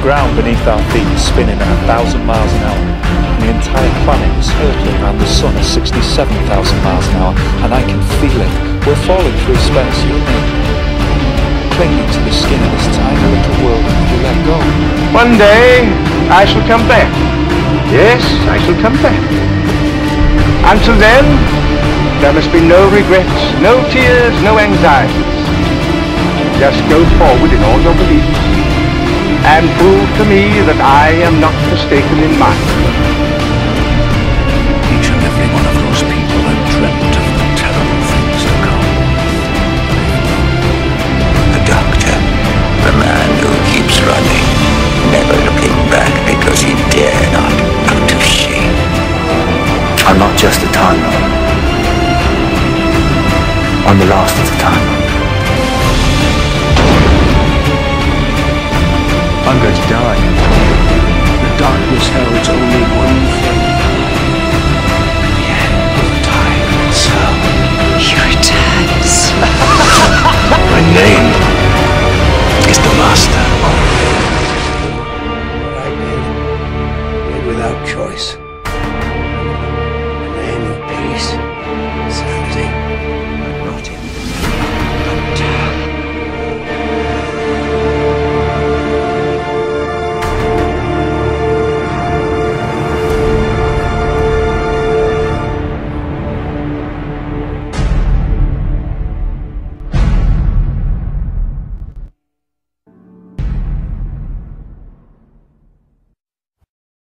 Ground beneath our feet is spinning at a thousand miles an hour, and the entire planet is hurtling around the sun at 67,000 miles an hour, and I can feel it. We're falling through space, you and me. Clinging to the skin of this tiny little world if let go. One day, I shall come back. Yes, I shall come back. Until then, there must be no regrets, no tears, no anxieties. Just go forward in all your beliefs and prove to me that I am not mistaken in mine. Each and every one of those people had dreamt of the terrible things to come. The doctor, the man who keeps running, never looking back because he dare not, out of shame. I'm not just a time lord. I'm the last of the time. 有种美